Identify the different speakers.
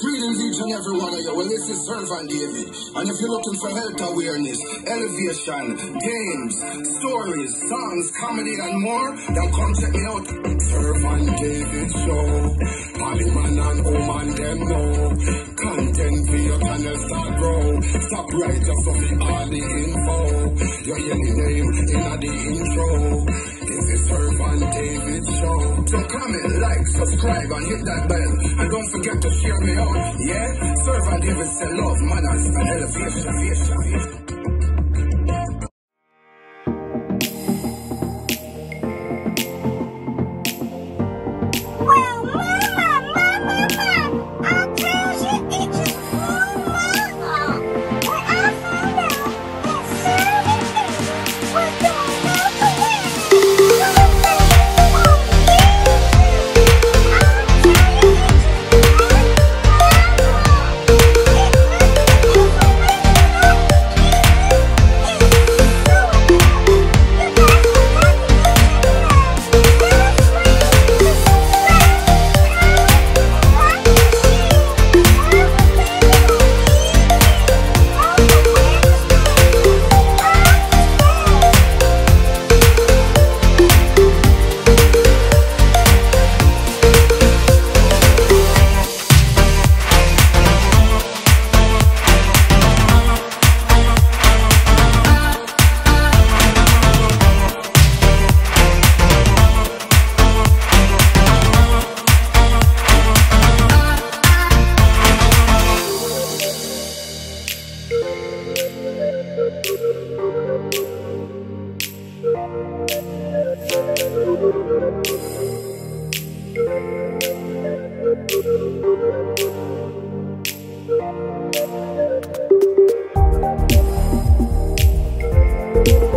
Speaker 1: Greetings each and every one of you. Well, this is Servant David. And if you're looking for health awareness, elevation, games, stories, songs, comedy, and more, then come check me out. Servant David Show. Holly man and woman, them know. Content for your channel start grow. Stop right just for me all the info. Your yelling name in the intro. This is Servant David Show. So comment, like, subscribe, and hit that bell. And don't forget to share me out. Yeah? Servant David say love, manners, and elevation.
Speaker 2: Thank